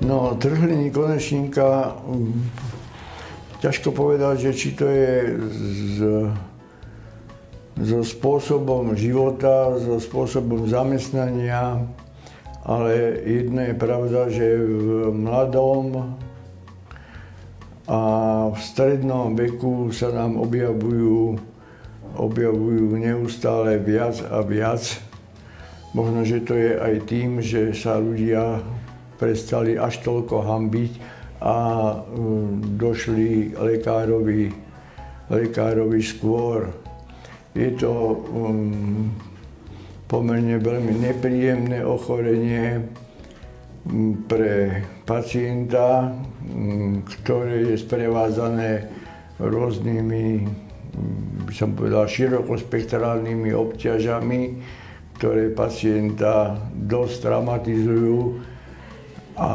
No, trhliny konečníka, mm, ťažko povedať, že či to je z, so spôsobom života, so spôsobom zamestnania, ale jedno je pravda, že v mladom a v strednom veku sa nám objavujú, objavujú neustále viac a viac. Možno, že to je aj tým, že sa ľudia prestali až toľko hambiť a mm, došli lekárovi, lekárovi skôr. Je to um, pomerne veľmi nepríjemné ochorenie pre pacienta, ktoré je sprevádzané rôznymi, by som povedal, širokospektrálnymi obťažami, ktoré pacienta dosť traumatizujú a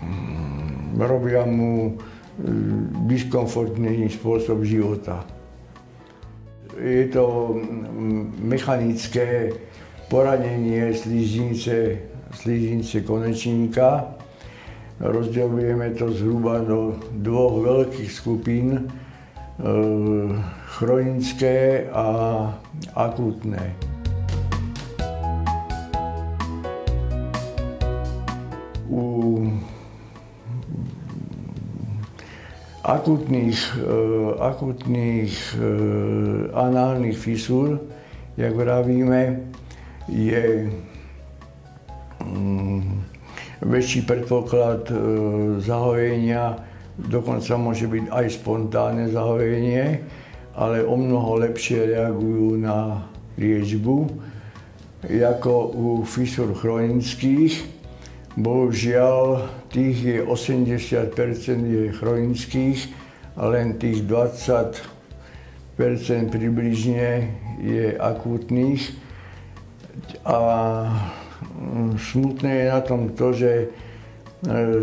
mm, robia mu mm, diskomfortný spôsob života. Je to mm, mechanické poranenie slížnice, slížnice konečníka. Rozdeľujeme to zhruba do dvoch veľkých skupín, chronické a akutné. Akutných, eh, akutných eh, análnych fisúr, jak vravíme, je mm, väčší predpoklad eh, zahojenia, dokonca môže byť aj spontánne zahojenie, ale o mnoho lepšie reagujú na liečbu, ako u fisúr chronických. Bohužiaľ, tých je 80 je chronických a len tých 20% približne je akútnych. A mm, smutné je na tom to, že,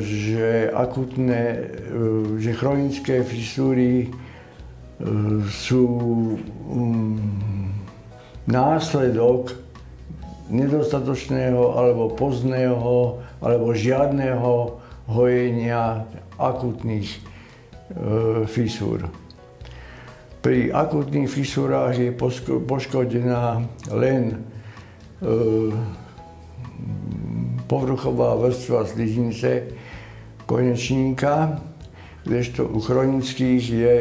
že akutné, že chronické fisúry e, sú mm, následok nedostatočného alebo pozného alebo žiadneho hojenia akutných e, fisúr. Pri akutných fisúrách je poškodená len e, povrchová vrstva sliznice konečníka, kdežto u chronických je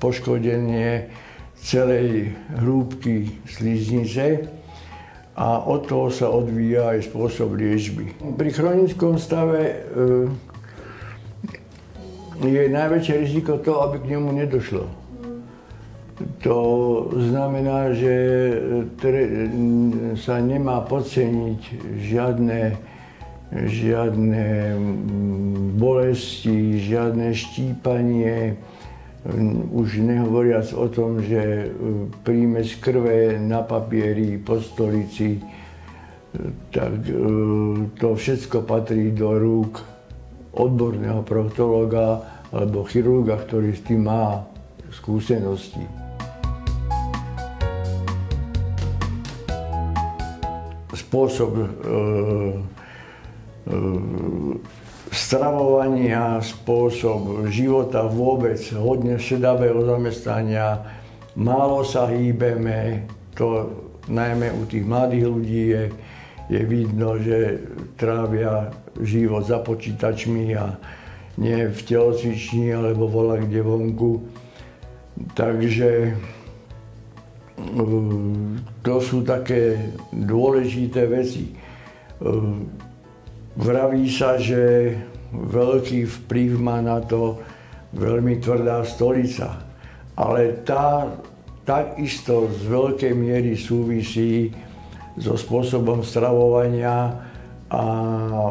poškodenie celej hrúbky sliznice a od toho sa odvíja aj spôsob liečby. Pri chronickom stave e, je najväčšie riziko to, aby k nemu nedošlo. To znamená, že sa nemá podceniť žiadne, žiadne bolesti, žiadne štípanie, už nehovoriac o tom, že e, príjme z krve na papieri, po stolici, e, tak e, to všetko patrí do rúk odborného proktologa alebo chirurga, ktorý s tým má skúsenosti. Spôsob e, stravovania, spôsob života vôbec, hodne šedavého zamestnania, málo sa hýbeme, to najmä u tých mladých ľudí je, je vidno, že trávia život za počítačmi a nie v telocvični alebo vola kde vonku. Takže to sú také dôležité veci Vraví sa, že veľký vplyv má na to veľmi tvrdá stolica. Ale tá takisto z veľkej miery súvisí so spôsobom stravovania a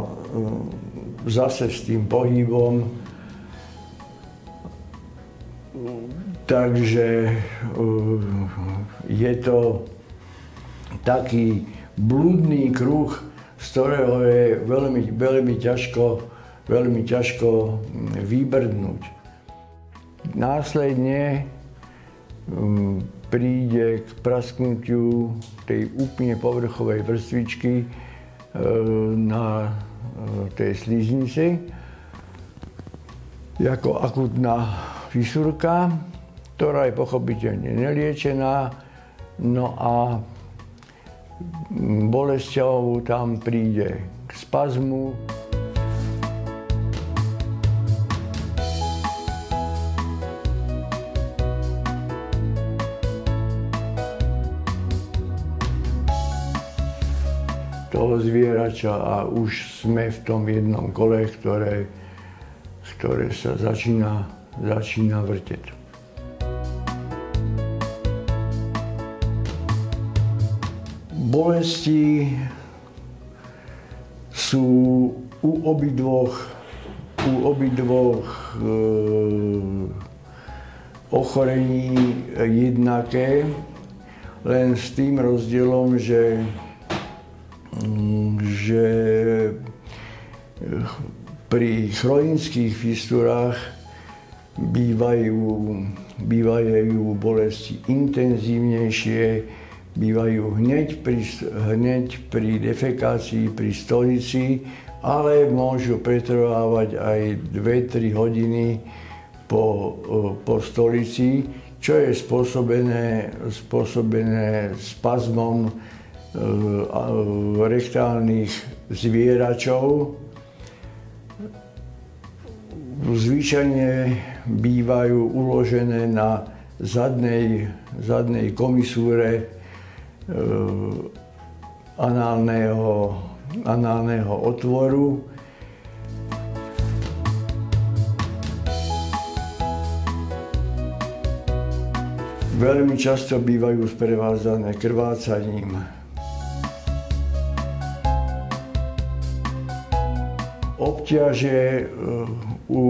mm, zase s tým pohybom. Takže mm, je to taký blúdny kruh, z ktorého je veľmi, veľmi, ťažko, veľmi ťažko mm, vybrdnúť. Následne mm, príde k prasknutiu tej úplne povrchovej vrstvičky e, na tej sliznici ako akutná fisurka, ktorá je pochopiteľne neliečená. No a bolesťou tam príde k spazmu. toho zvierača a už sme v tom jednom kole, ktoré, ktoré sa začína, začína vrteť. Bolesti sú u obidvoch, u obidvoch e, ochorení jednaké, len s tým rozdielom, že že pri chronických fistulách bývajú, bývajú bolesti intenzívnejšie, bývajú hneď pri, hneď pri defekácii, pri stolici, ale môžu pretrvávať aj 2-3 hodiny po, po stolici, čo je spôsobené, spôsobené spazmom rektálnych zvieračov. Zvyčajne bývajú uložené na zadnej, zadnej komisúre e, análneho, análneho otvoru. Veľmi často bývajú sprevádzané krvácaním. obťaže eh, u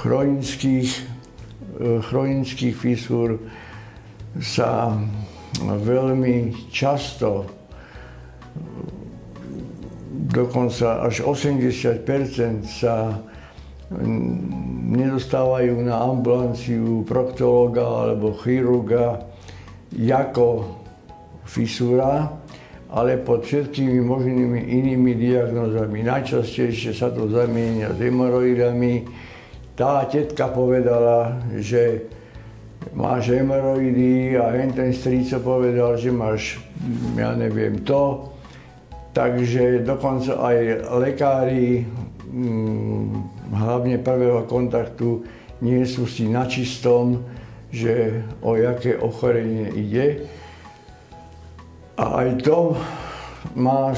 chronických, eh, chronických físur sa veľmi často dokonca až 80 sa nedostávajú na ambulanciu proktologa alebo chirurga ako fisura, ale pod všetkými možnými inými diagnózami. Najčastejšie sa to zamienia s hemoroidami. Tá tetka povedala, že máš hemoroidy a hen ten strýco povedal, že máš, ja neviem, to. Takže dokonca aj lekári, mm, hlavne prvého kontaktu, nie sú si na čistom, že o jaké ochorenie ide. A aj to má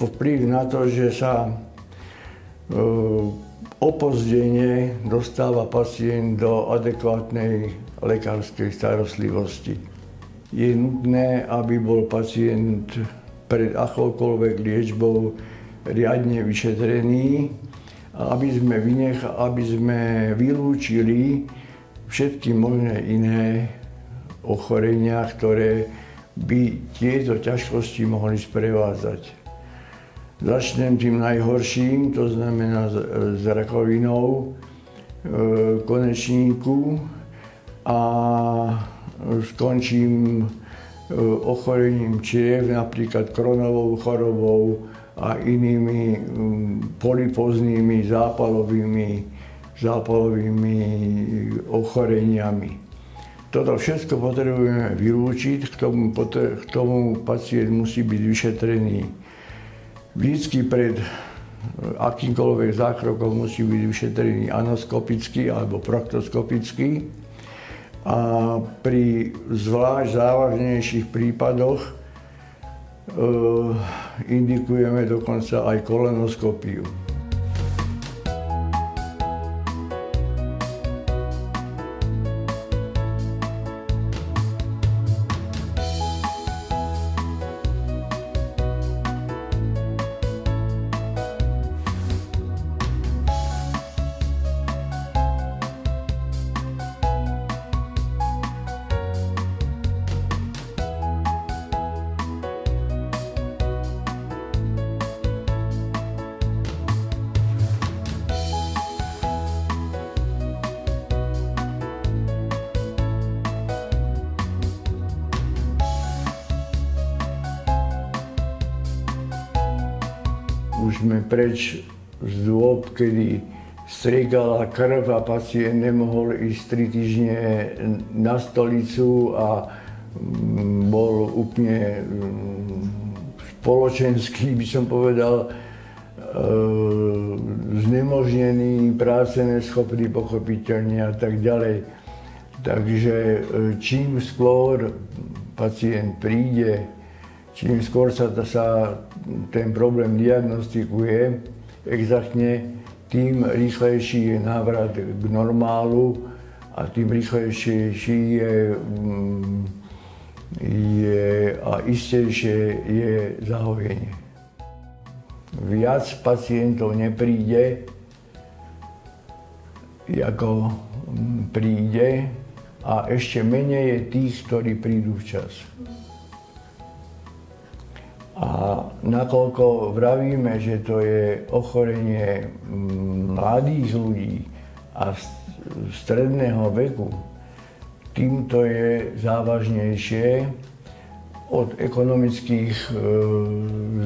vplyv na to, že sa e, opozdenie dostáva pacient do adekvátnej lekárskej starostlivosti. Je nutné, aby bol pacient pred akoukoľvek liečbou riadne vyšetrený aby sme, vynech, aby sme vylúčili všetky možné iné ochorenia, ktoré by tieto ťažkosti mohli sprevádzať. Začnem tým najhorším, to znamená s rakovinou e, konečníku a skončím e, ochorením čiev, napríklad kronovou chorobou a inými polipoznými zápalovými, zápalovými ochoreniami. Toto všetko potrebujeme vylúčiť, k tomu, k tomu pacient musí byť vyšetrený vždycky pred e, akýmkoľvek zákrokom musí byť vyšetrený anoskopicky alebo proktoskopicky. A pri zvlášť závažnejších prípadoch e, indikujeme dokonca aj kolonoskopiu. Sme preč z dôb, kedy striekala krv a pacient nemohol ísť 3 týždne na stolicu a mm, bol úplne mm, spoločenský, by som povedal, e, znemožnený, práce neschopný, pochopiteľne a tak ďalej. Takže e, čím skôr pacient príde, čím skôr sa, sa ten problém diagnostikuje exaktne, tým rýchlejší je návrat k normálu a tým rýchlejší je, mm, je a istejšie je zahojenie. Viac pacientov nepríde, ako mm, príde a ešte menej je tých, ktorí prídu včas. A nakoľko vravíme, že to je ochorenie mm, mladých ľudí a stredného veku, týmto je závažnejšie od ekonomických e,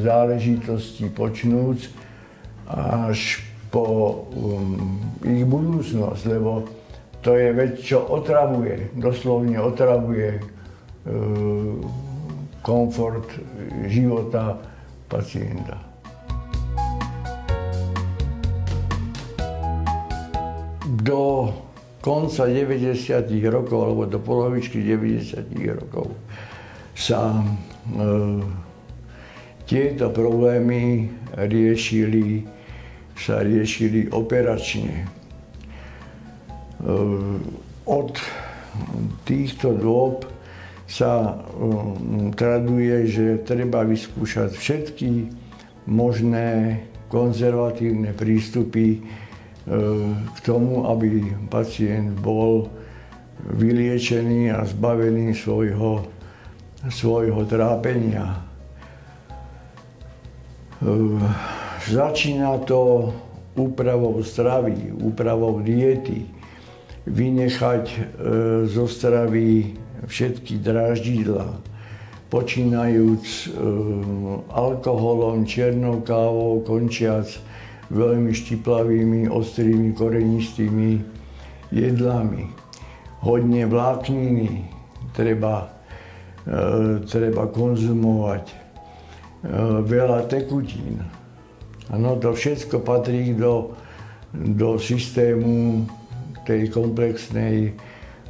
záležitostí počnúc až po um, ich budúcnosť, lebo to je vec, čo otravuje, doslovne otravuje e, komfort života pacienta. Do konca 90. rokov alebo do polovičky 90. rokov sa e, tieto problémy riešili, sa riešili operačne. E, od týchto dôb sa um, traduje, že treba vyskúšať všetky možné konzervatívne prístupy uh, k tomu, aby pacient bol vyliečený a zbavený svojho, svojho trápenia. Uh, začína to úpravou stravy, úpravou diety, vynechať uh, zo stravy všetky dráždidla, počínajúc e, alkoholom, čiernou kávou, končiac veľmi štiplavými, ostrými, korenistými jedlami. Hodne vlákniny treba, e, treba konzumovať, e, veľa tekutín. Ano, to všetko patrí do, do systému tej komplexnej,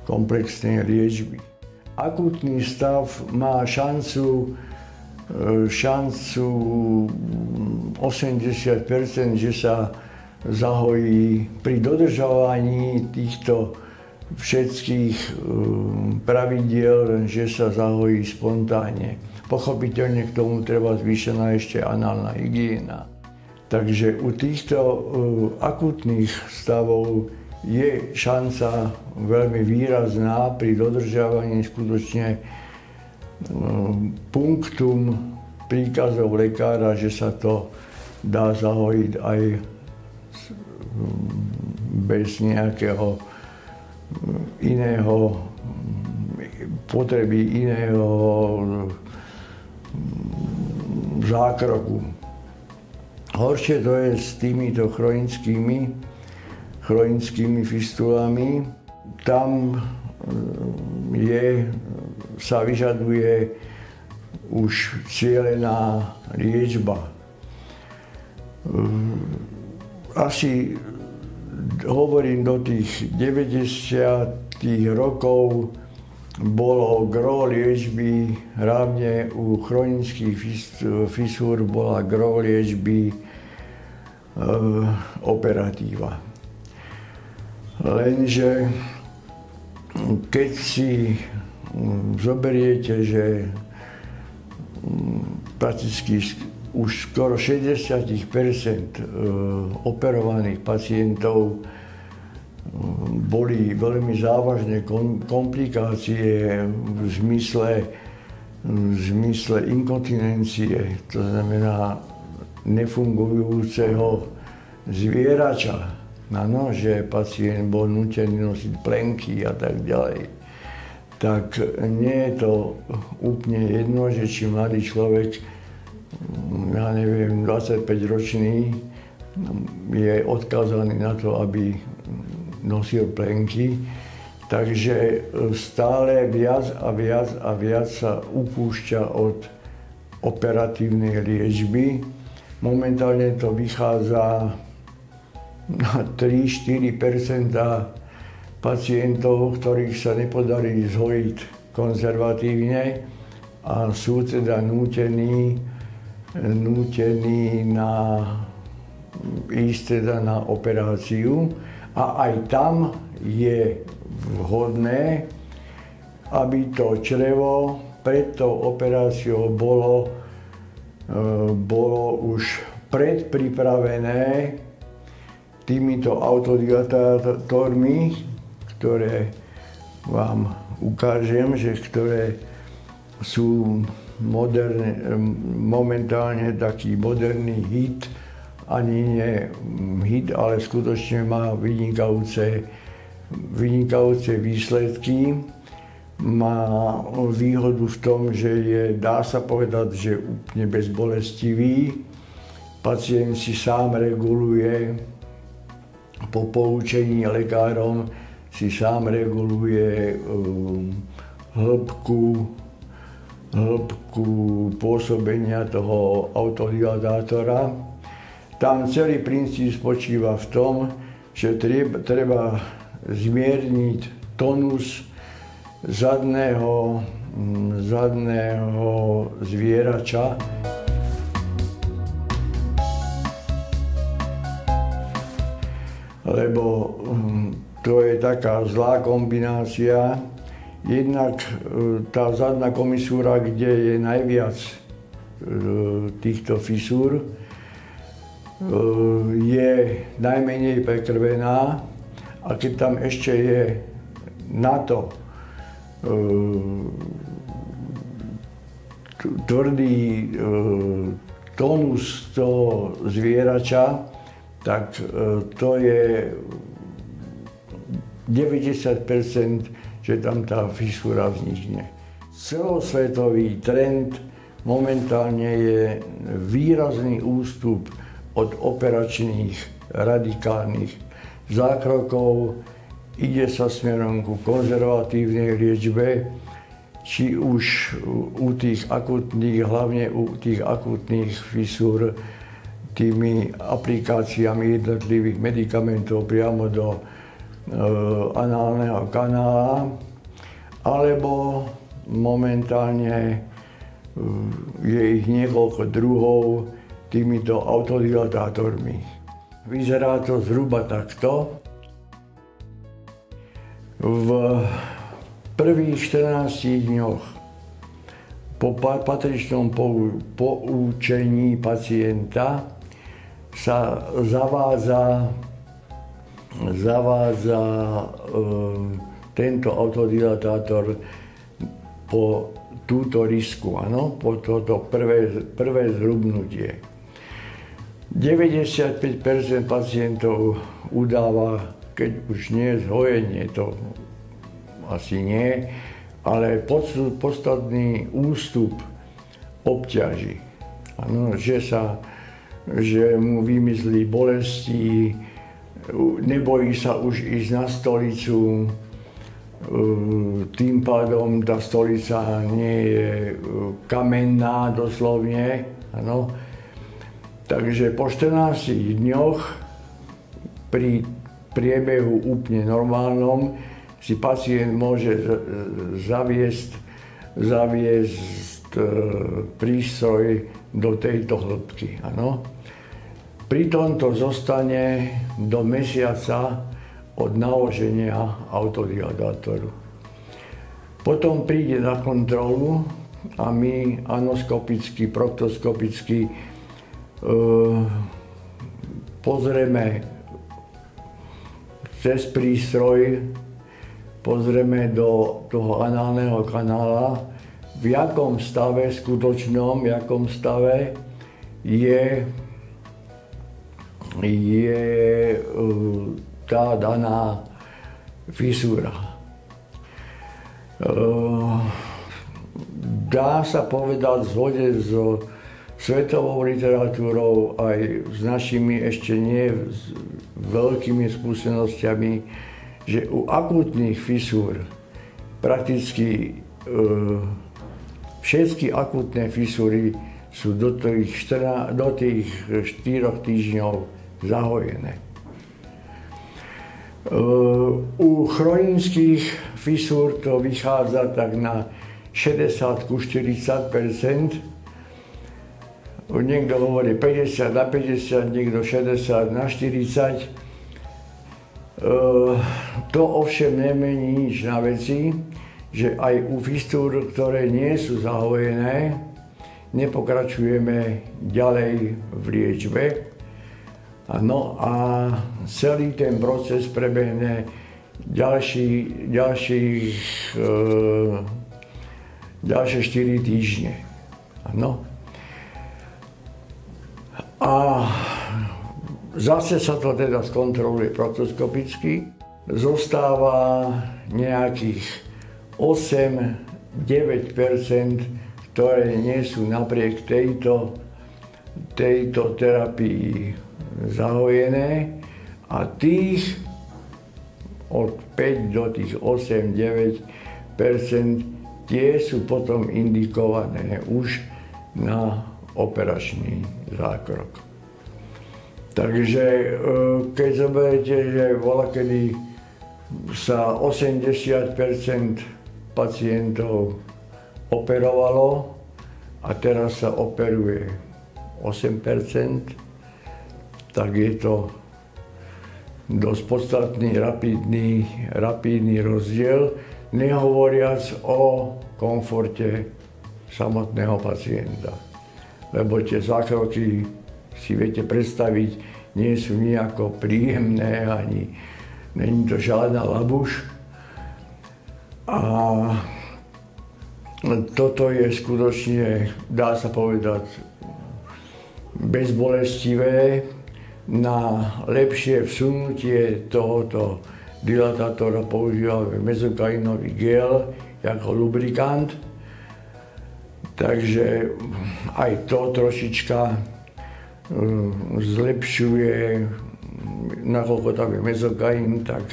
komplexnej liečby akutný stav má šancu e, šancu 80%, že sa zahojí pri dodržovaní týchto všetkých e, pravidiel, že sa zahojí spontánne. Pochopiteľne k tomu treba zvýšená ešte análna hygiena. Takže u týchto e, akutných stavov je šanca veľmi výrazná pri dodržiavaní skutočne um, punktum príkazov lekára, že sa to dá zahojiť aj bez nejakého iného potreby iného zákroku. Horšie to je s týmito chronickými chronickými fistulami. Tam e, je, sa vyžaduje už cieľená liečba. E, asi hovorím do tých 90. rokov bolo gro liečby, hlavne u chronických fisúr bola gro liečby e, operatíva. Lenže keď si mm, zoberiete, že mm, prakticky už skoro 60 e, operovaných pacientov mm, boli veľmi závažné komplikácie v zmysle, v zmysle inkontinencie, to znamená nefungujúceho zvierača na nože, pacient bol nutený nosiť plenky a tak ďalej, tak nie je to úplne jedno, že či mladý človek ja neviem, 25 ročný je odkázaný na to, aby nosil plenky. Takže stále viac a viac a viac sa upúšťa od operatívnej liečby. Momentálne to vychádza na 3-4% pacientov, ktorých sa nepodarí zhojiť konzervatívne a sú teda nútení, nútení na, ísť teda na operáciu. A aj tam je vhodné, aby to črevo pred tou operáciou bolo, e, bolo už predpripravené týmito autodilatátormi, ktoré vám ukážem, že ktoré sú moderne, momentálne taký moderný hit, ani nie hit, ale skutočne má vynikajúce, vynikajúce výsledky. Má výhodu v tom, že je, dá sa povedať, že úplne bezbolestivý. Pacient si sám reguluje po poučení lekárom si sám reguluje um, hĺbku, hĺbku pôsobenia toho autodilatátora. Tam celý princíp spočíva v tom, že treba zmierniť tonus zadného, zadného zvierača. Lebo hm, to je taká zlá kombinácia. Jednak e, tá zadná komisúra, kde je najviac e, týchto fisúr, e, je najmenej prekrvená a keď tam ešte je na to tvrdý tónus toho zvierača, tak e, to je 90%, že tam tá fisúra vznikne. Celosvetový trend momentálne je výrazný ústup od operačných radikálnych zákrokov. Ide sa smerom ku konzervatívnej liečbe, či už u tých akutných, hlavne u tých akutných fisúr, tými aplikáciami jednotlivých medikamentov priamo do e, análneho kanála, alebo momentálne e, je ich niekoľko druhov týmito autodilatátormi. Vyzerá to zhruba takto. V prvých 14 dňoch po patričnom poučení pacienta sa zavádza, zavádza e, tento autodilatátor po túto risku, ano, po toto prvé, prvé zhrubnutie. 95% pacientov udáva, keď už nie zhojenie, to asi nie, ale podstatný ústup obťaží. Ano, že sa že mu vymizli bolesti, nebojí sa už ísť na stolicu, tým pádom tá stolica nie je kamenná doslovne, ano. Takže po 14 dňoch pri priebehu úplne normálnom si pacient môže zaviesť, zaviesť e, prístroj do tejto hĺbky. Ano. Pritom to zostane do mesiaca od naloženia autodilatátoru. Potom príde na kontrolu a my anoskopicky, proktoskopicky e, pozrieme cez prístroj, pozrieme do toho análneho kanála, v jakom stave, skutočnom, v jakom stave je je eh, tá daná fisúra. Eh, dá sa povedať v zhode s svetovou literatúrou, aj s našimi ešte nie veľkými skúsenostiami, že u akutných fisúr prakticky e, všetky akutné fisúry sú do tých, 14, do tých 4 týždňov zahojené. E, u chronických fisúr to vychádza tak na 60 ku 40 Niekto hovorí 50 na 50, niekto 60 na 40. E, to ovšem nemení nič na veci, že aj u fistúr, ktoré nie sú zahojené, nepokračujeme ďalej v liečbe. No a celý ten proces prebehne ďalší, ďalších, e, ďalšie 4 týždne. No. A zase sa to teda skontroluje protoskopicky. Zostáva nejakých 8-9% ktoré nie sú napriek tejto, tejto terapii zahojené a tých od 5 do tých 8-9 tie sú potom indikované už na operačný zákrok. Takže e, keď zoberiete, že vola kedy sa 80% pacientov operovalo a teraz sa operuje 8 tak je to dosť podstatný, rapidný, rapidný rozdiel, nehovoriac o komforte samotného pacienta lebo tie zákroky si viete predstaviť, nie sú nejako príjemné, ani není to žiadna labuš. A toto je skutočne, dá sa povedať, bezbolestivé na lepšie vsunutie tohoto dilatátora používame mezokainový gel ako lubrikant Takže aj to trošička e, zlepšuje, nakoľko tam je mezokain, tak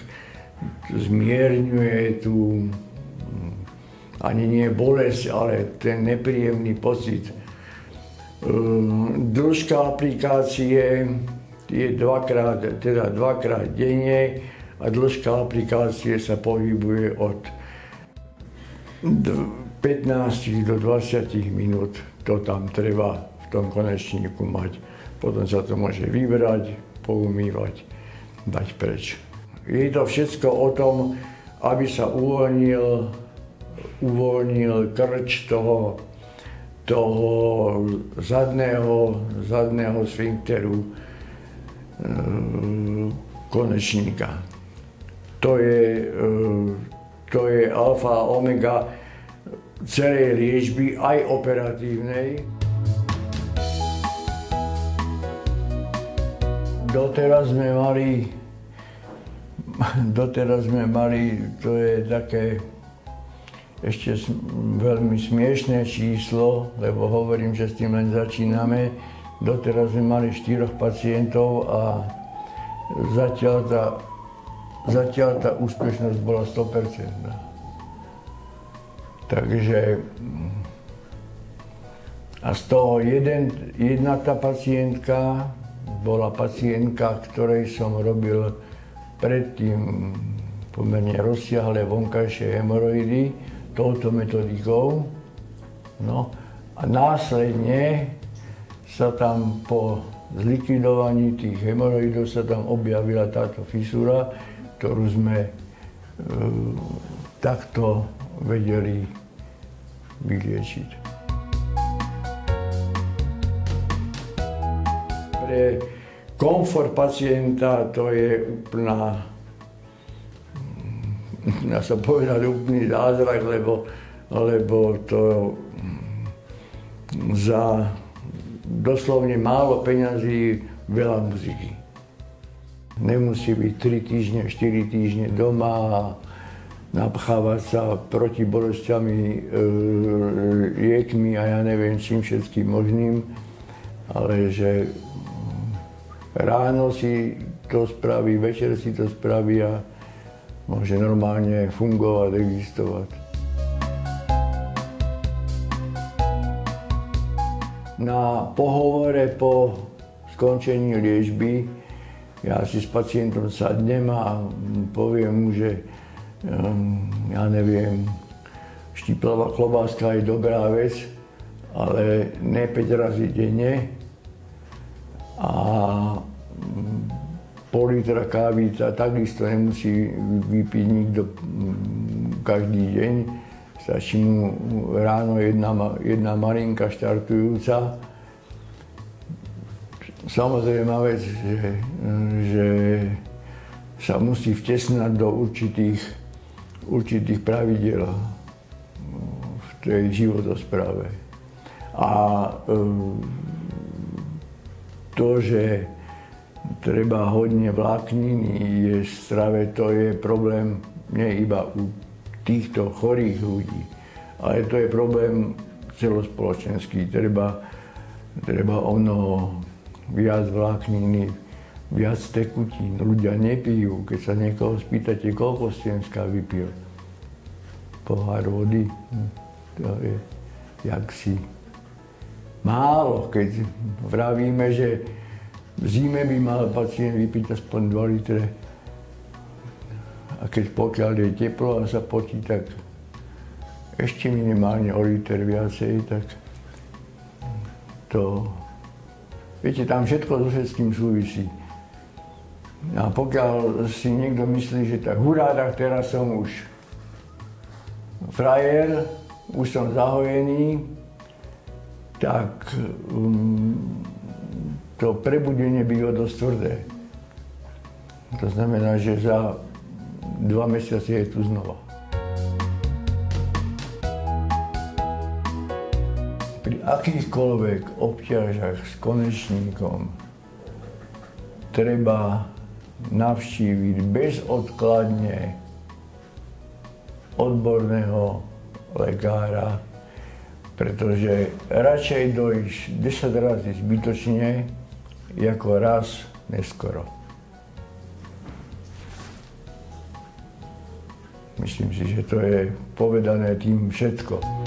zmierňuje tú ani nie bolesť, ale ten nepríjemný pocit. E, dĺžka aplikácie je dvakrát, teda dvakrát denne a dĺžka aplikácie sa pohybuje od 15 do 20 minút to tam treba v tom konečníku mať. Potom sa to môže vybrať, poumývať, dať preč. Je to všetko o tom, aby sa uvoľnil, uvoľnil krč toho, toho zadného, zadného sfinkteru konečníka. To je, e, to je alfa a omega celej liečby, aj operatívnej. Doteraz sme mali, doteraz sme mali, to je také ešte veľmi smiešné číslo, lebo hovorím, že s tým len začíname. Doteraz sme mali štyroch pacientov a zatiaľ tá, zatiaľ tá úspešnosť bola 100%. Takže a z toho jeden, jedna tá pacientka bola pacientka, ktorej som robil predtým pomerne rozsiahle vonkajšie hemoroidy touto metodikou. No a následne sa tam po zlikvidovaní tých hemoroidov sa tam objavila táto fisura, ktorú sme e, takto vedeli vyliečiť. Pre komfort pacienta to je úplná, dá sa povedať, úplný zázrak, lebo, lebo to za doslovne málo peňazí veľa muziky. Nemusí byť 3 týždne, 4 týždne doma a napchávať sa proti bolestiami, e, liekmi a ja neviem čím všetkým možným. ale že ráno si to spraví, večer si to spraví a môže normálne fungovať, existovať. Na pohovore po skončení liečby ja si s pacientom sadnem a poviem mu, že um, ja neviem, štiplavá klobáska je dobrá vec, ale ne 5 razy denne. A mm, pol litra kávy takisto nemusí vypiť nikto mm, každý deň. Stačí mu ráno jedna, jedna malinka štartujúca. Samozrejme vec, že, že sa musí vtesnať do určitých, určitých pravidel v tej životospráve. A ehm, to, že treba hodne vlákniny je strave, to je problém nie iba u týchto chorých ľudí, ale to je problém celospoločenský. Treba, treba ono viac vlákniny, viac tekutín. Ľudia nepijú. Keď sa niekoho spýtate, koľko ste dneska vypil? Pohár vody. To je jak si málo, keď vravíme, že v zime by mal pacient vypiť aspoň 2 litre. A keď pokiaľ je teplo a sa potí, tak ešte minimálne o liter viacej, tak to... Viete, tam všetko so všetkým súvisí. A pokiaľ si niekto myslí, že tak hurá, tak teraz som už frajer, už som zahojený, tak um, to prebudenie bylo dosť tvrdé. To znamená, že za dva mesiace je tu znova. Pri akýchkoľvek obťažach s konečníkom treba navštíviť bezodkladne odborného lekára, pretože radšej dojsť 10 razy zbytočne, ako raz neskoro. Myslím si, že to je povedané tým všetko.